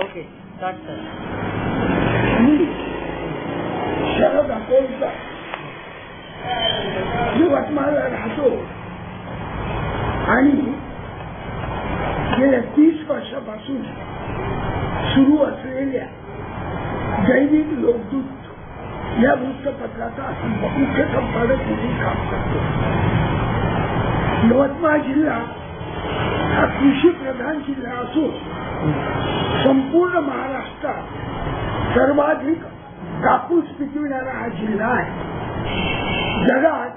Okay Sharad sir मी वटमाळला राहतो. आणि गेल्या तीस वर्षापासून सुरू असलेल्या जैविक लोकदूत या वृत्तपत्राचा मुख्य संपादक म्हणून काम करतो. यवतमाळ जिल्हा हा कृषी प्रधान जिल्हा असून संपूर्ण महाराष्ट्रात सर्वाधिक कापूस पिकविणारा हा जिल्हा आहे. जगात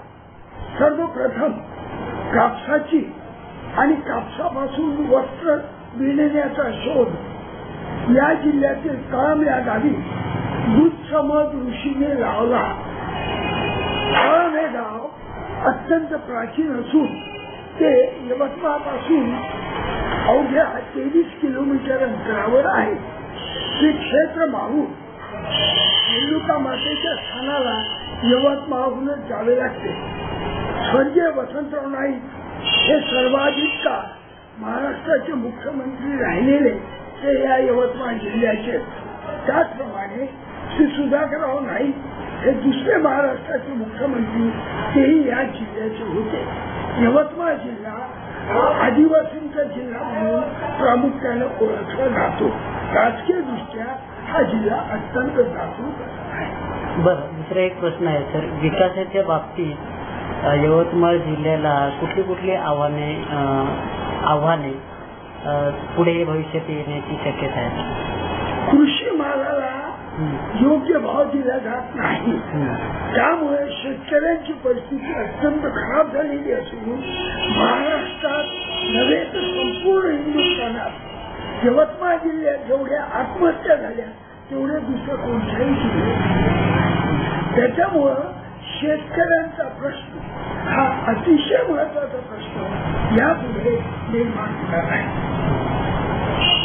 सर्वप्रथम कापसाची आणि कापसापासून वस्त्र विणण्याचा शोध या जिल्ह्यातील कळम या गावी दुधसमद ऋषीने लावला. कळम हे गाव अत्यंत प्राचीन असून ते यवतमाळपासून अवघ्या तेवीस किलोमीटर अंतरावर आहे श्री क्षेत्र माहूर रेणुका मातेच्या स्थानाला यवतमाळहूनच जावे लागते. स्वर्गीय वसंतराव नाईक हे सर्वाधिक का महाराष्ट्राचे मुख्यमंत्री राहिलेले ते या यवतमाळ जिल्ह्याचे त्याचप्रमाणे श्री सुधाकरराव नाईक हे दुसरे महाराष्ट्राचे मुख्यमंत्री तेही या जिल्ह्याचे होते. यवतमाळ जिल्हा आदिवासींचा जिल्हा प्रामुख्याने ओळखला जातो राजकीय दृष्ट्या हा जिल्हा अत्यंत जागरूक आहे. बरं दुसरा एक प्रश्न आहे सर. विकासाच्या बाबतीत यवतमाळ जिल्ह्याला कुठली कुठली आव्हाने आव्हाने पुढे भविष्यात येण्याची शक्यता आहे? कृषी मालाला. योग्य भाव दिला जात नाही. त्यामुळे शेतकऱ्यांची परिस्थिती अत्यंत खराब झालेली असून यवतमाळ जिल्ह्यात जेवढ्या आत्महत्या झाल्या तेवढ्या दुसऱ्या कोणत्याही जिल्ह्यात. त्याच्यामुळं शेतकऱ्यांचा प्रश्न हा अतिशय महत्त्वाचा प्रश्न यापुढे निर्माण होणार आहे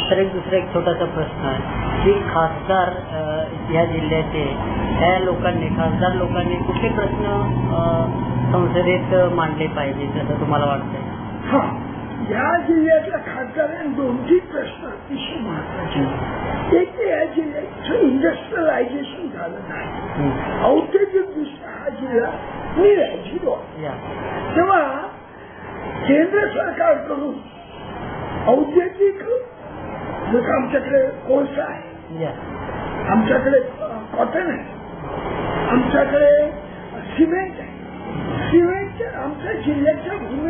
तर एक दुसरा एक छोटासा प्रश्न आहे की खासदार या जिल्ह्याचे त्या लोकांनी खासदार लोकांनी कुठले प्रश्न संसदेत मांडले पाहिजेत असं तुम्हाला वाटतंय हा या जिल्ह्यातल्या महत्वाचे एक तर या जिल्ह्याचं इंडस्ट्रियलायझेशन झालं नाही हं. औद्योगिक दृष्ट्या हा जिल्हा निर्णय झिरो आहे. या तेव्हा केंद्र सरकारकडून औद्योगिक जसं आमच्याकडे कोळसा आहे या आमच्याकडे कॉटन आहे आमच्याकडे सिमेंट आहे सिमेंट आमच्या जिल्ह्याच्या भूमी